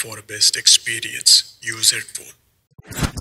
for best experience. Use headphone.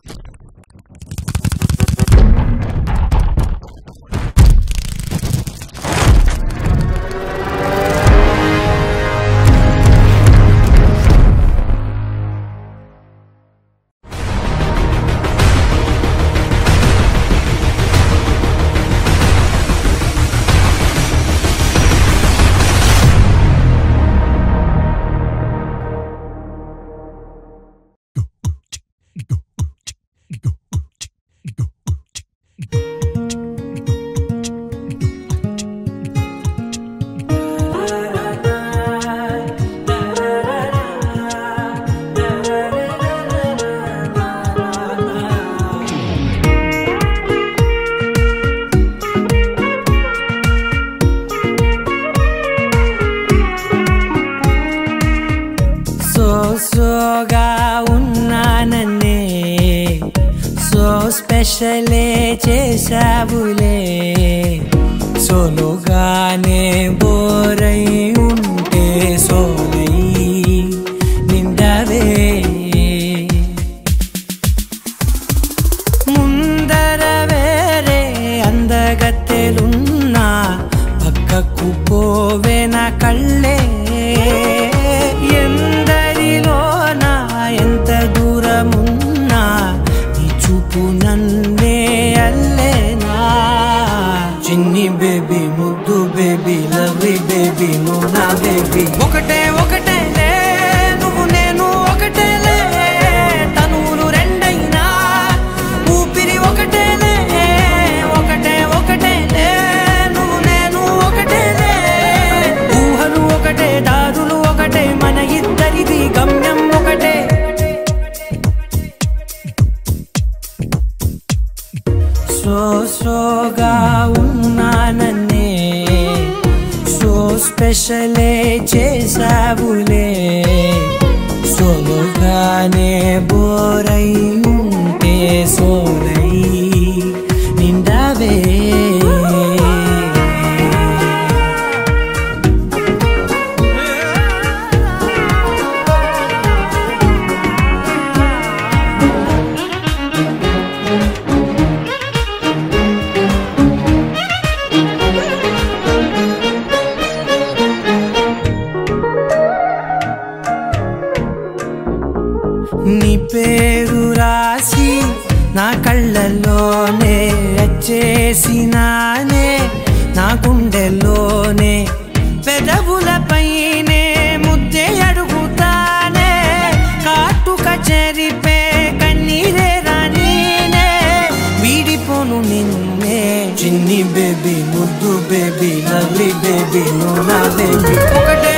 సోగా ఉన్నానన్నే. So స్పెషలే చేసావులే సోలోగానే బోరై ఉంటే సోలై నిండవే. చిన్ని బేబీ ముద్దు బేబీ లవ్లీ బేబీ నువ్వు నా బేబీ. ఒకటే ఒకటే సోగా ఉన్నానన్నే. సో స్పెషలే చేసావులే సోలోగానే బోరై ఉంటే సోలే. నీ పేరు రాసి నా కళ్ళల్లోనే వచ్చేసినానే నా గుండెల్లోనే పెదవులపైనే ముద్దే అడుగుతానే కాటుక చెరిపే కన్నీరే రానీనే వీడిపోను నిన్నే. చిన్ని బేబీ ముద్దు బేబీ లవ్లీ బేబీ నువ్వు నా బేబీ. ఒకటే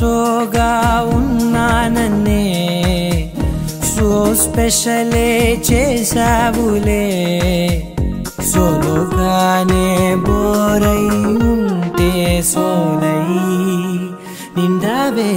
సోగా ఉన్నానన్నే. సో స్పెషలే చేసావులే సోలోగానే బోరై ఉంటే సోలై నిండవే.